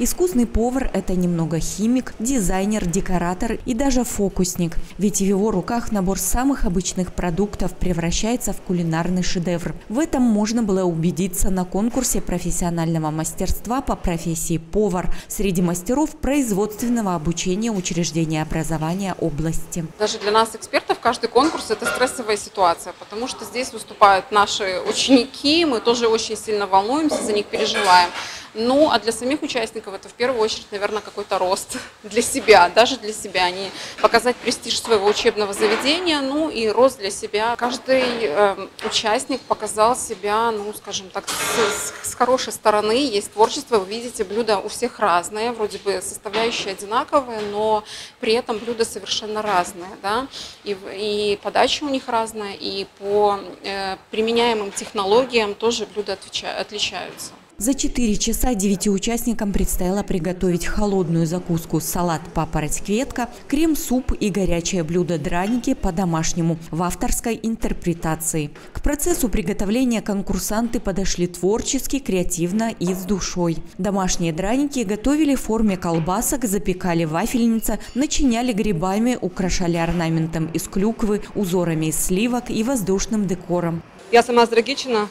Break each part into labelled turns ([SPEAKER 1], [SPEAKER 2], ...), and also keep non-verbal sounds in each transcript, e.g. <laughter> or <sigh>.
[SPEAKER 1] Искусный повар – это немного химик, дизайнер, декоратор и даже фокусник. Ведь в его руках набор самых обычных продуктов превращается в кулинарный шедевр. В этом можно было убедиться на конкурсе профессионального мастерства по профессии повар среди мастеров производственного обучения учреждения образования области.
[SPEAKER 2] Даже для нас, экспертов, каждый конкурс – это стрессовая ситуация, потому что здесь выступают наши ученики, мы тоже очень сильно волнуемся, за них переживаем. Ну, а для самих участников это в первую очередь, наверное, какой-то рост <laughs> для себя, даже для себя. Они показать престиж своего учебного заведения, ну и рост для себя. Каждый э, участник показал себя, ну, скажем так, с, с хорошей стороны. Есть творчество, вы видите, блюда у всех разные, вроде бы составляющие одинаковые, но при этом блюда совершенно разные, да, и, и подача у них разная, и по э, применяемым технологиям тоже блюда отвеча, отличаются.
[SPEAKER 1] За 4 часа девяти участникам предстояло приготовить холодную закуску салат папороть-кветка, крем-суп и горячее блюдо драники по-домашнему в авторской интерпретации. К процессу приготовления конкурсанты подошли творчески, креативно и с душой. Домашние драники готовили в форме колбасок, запекали вафельница, начиняли грибами, украшали орнаментом из клюквы, узорами из сливок и воздушным декором.
[SPEAKER 3] Я сама с Драгичина,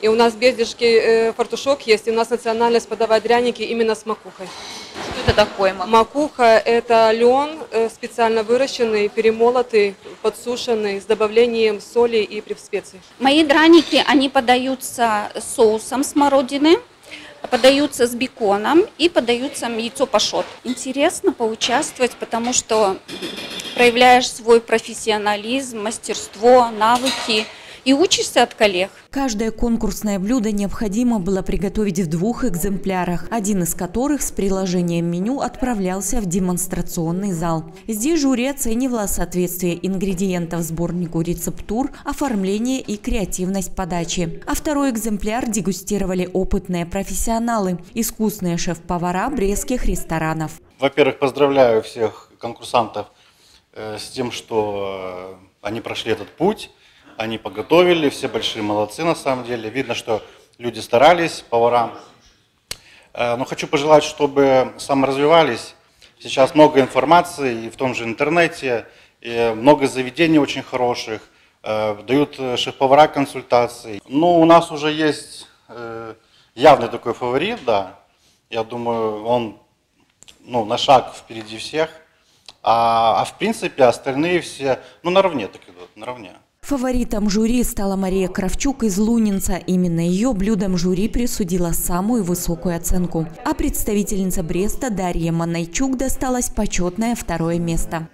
[SPEAKER 3] и у нас в Бездежке э, фартушок есть, и у нас национальность подавать дряники именно с макухой.
[SPEAKER 4] Что это такое макуха?
[SPEAKER 3] Макуха – это лен э, специально выращенный, перемолотый, подсушенный, с добавлением соли и специй.
[SPEAKER 4] Мои драники, они подаются соусом смородины, подаются с беконом и подаются яйцо пашот. Интересно поучаствовать, потому что проявляешь свой профессионализм, мастерство, навыки – и учишься от коллег.
[SPEAKER 1] Каждое конкурсное блюдо необходимо было приготовить в двух экземплярах, один из которых с приложением меню отправлялся в демонстрационный зал. Здесь жюри оценивало соответствие ингредиентов сборнику рецептур, оформление и креативность подачи. А второй экземпляр дегустировали опытные профессионалы, искусные шеф-повара брестских ресторанов.
[SPEAKER 5] Во-первых, поздравляю всех конкурсантов э, с тем, что э, они прошли этот путь они подготовили, все большие молодцы на самом деле. Видно, что люди старались, повара. Э, но хочу пожелать, чтобы саморазвивались. Сейчас много информации и в том же интернете, и много заведений очень хороших, э, дают шеф-повара консультации. Ну, у нас уже есть э, явный такой фаворит, да. Я думаю, он ну, на шаг впереди всех. А, а в принципе остальные все, ну, наравне так идут, наравне.
[SPEAKER 1] Фаворитом жюри стала Мария Кравчук из Лунинца. Именно ее блюдом жюри присудила самую высокую оценку. А представительница Бреста Дарья Манайчук досталось почетное второе место.